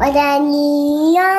我的女儿。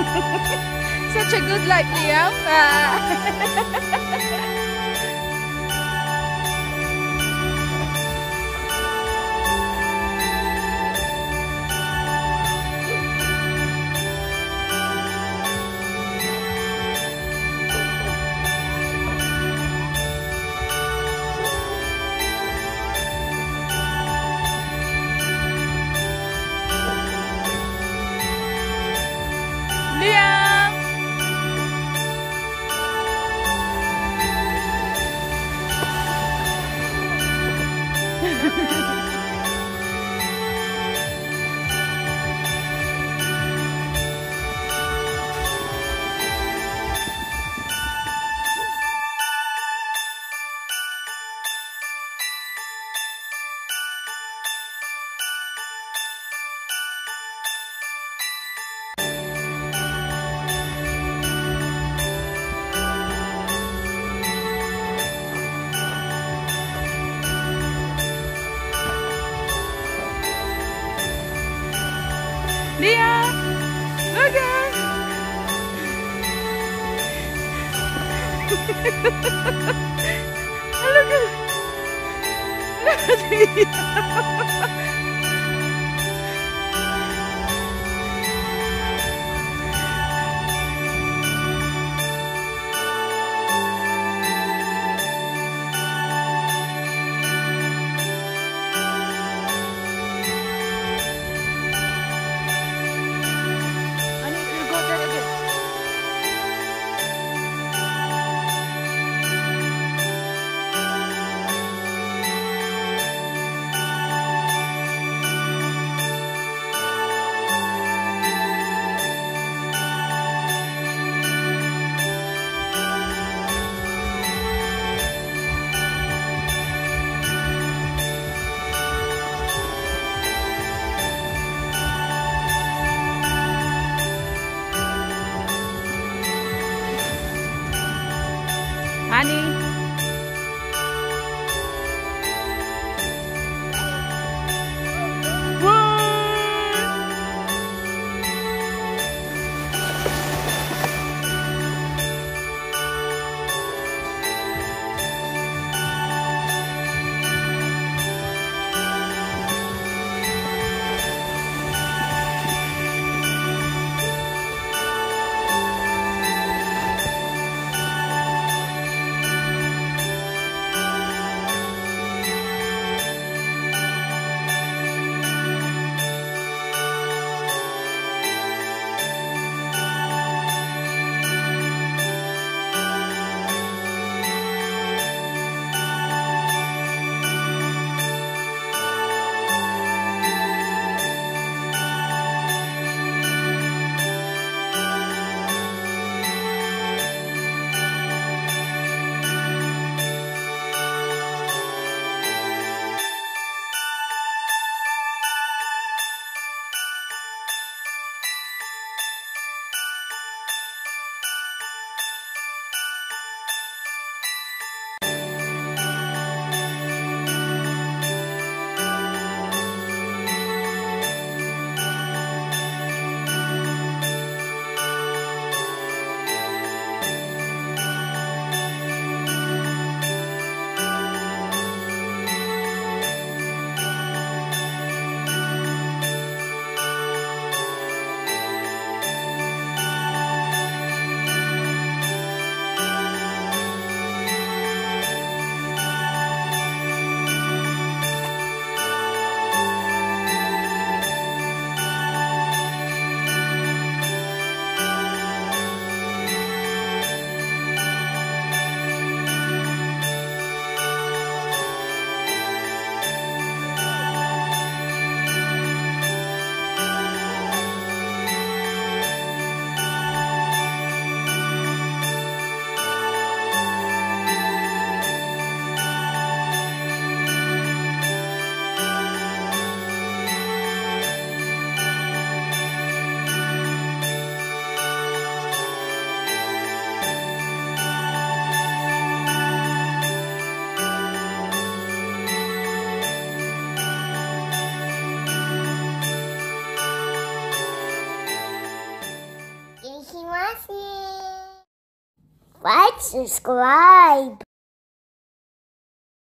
Such a good life, Liam. Liam! Liam! Look Look at Look subscribe.